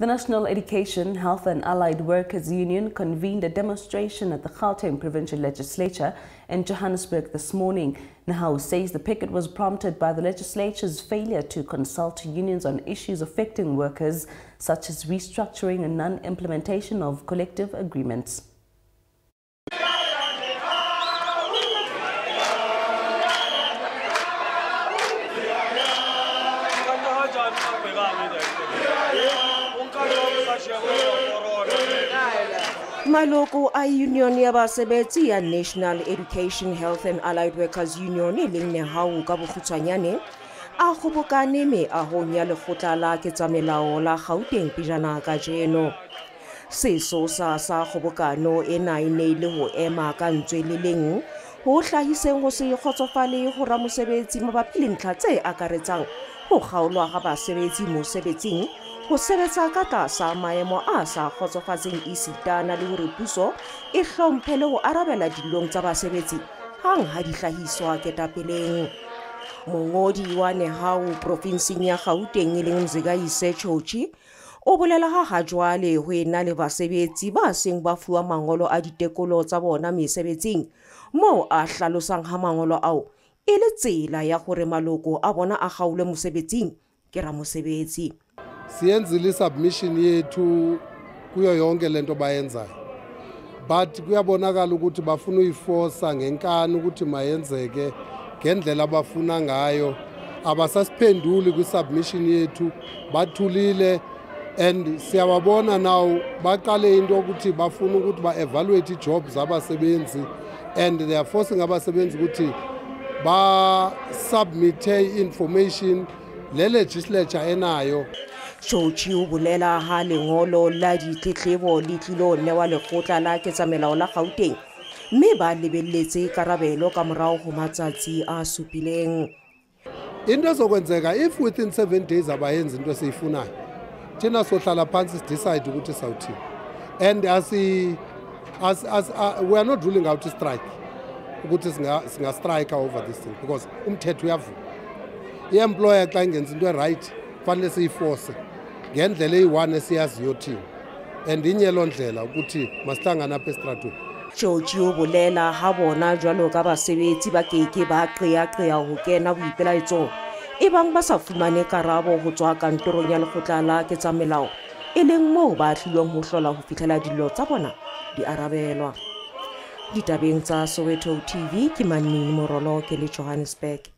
The National Education, Health and Allied Workers Union convened a demonstration at the Gauteng Provincial Legislature in Johannesburg this morning. Nahau says the picket was prompted by the legislature's failure to consult unions on issues affecting workers, such as restructuring and non-implementation of collective agreements. Maloko a union ya basebetsi ya national education health and allied workers union e leng nehau ka bokgutshwanyane a kgobokane meahong ya lekgotla la ketsamelao la gauteng pejana ka jeno sesosa sa kgobokano ena e ne e le ho ema ka ntswe le leng ho hlahiseng ho se kgotsofale ho ramosebetsi mabapi le ntlha tse akaretsang ho kgaolwa ga basebetsi mosebetsing ho sebetsa ka tlasa maemo a sa kgotsofatseng esitana le hore puso e hlomphe le ho arabela dilong tsa basebetsi hang ha di hlahiswa ketapeleng. Mongodi wa nehau provinseng ya gauteng e leng mzikayise chochi o bolela ha ha jwale ho ena le basebetsi ba seng ba fuwa mangolo a ditekolo tsa bona mesebetsing moo a hlalosang ha mangolo ao. E le tsela ya hore maloko a bona a gaule mosebetsing ke ramosebetsi siyenzile isubmission yethu kuyo yonke lento bayenzayo. But kuyabonakala ukuthi bafuna uyifosa ngenkani ukuthi mayenzeke ngendlela abafuna ngayo. Abasasiphenduli kwisubmission yethu bathulile and siyababona now baqale into yokuthi bafuna ukuthi ba-evaluate ijobs zabasebenzi and they are forcing abasebenzi ukuthi basubmithe i-information le legislature enayo. Chochi o bolela ha lengolo la ditletlebo le tlilo newa lekgotla la ketsamelao la Gauteng mme ba lebelletse karabelo ka morao ho matsatsi a supileng. Into ezokwenzeka if within 7 days abayenzi into esiyifunayo thina sohlala phansi sidecide ukuthi sawuthini. And asi as, as, uh, we are not ruling out strike ukuthi singastrike over this thing because umthetho uyavuma. I-employer xa ingenza into eright kufanele siyiforce ngendlela eyi-one esiyaziyo thina. And inye loo ndlela ukuthi masihlangane apha esitratweni. George o bolela ha bona jwalo ka basebetsi ba keke ba qeaqea ho kena boipelaetsong e bang ba sa fumane karabo ho tswa kantorong ya lekgotla la ketsamelao e leng moo ba tlilweng ho hlola ho fihlela dillo tsa bona di arabelwa. Ditabeng tsa soweto tv ke mannini morolo ke le johannesburg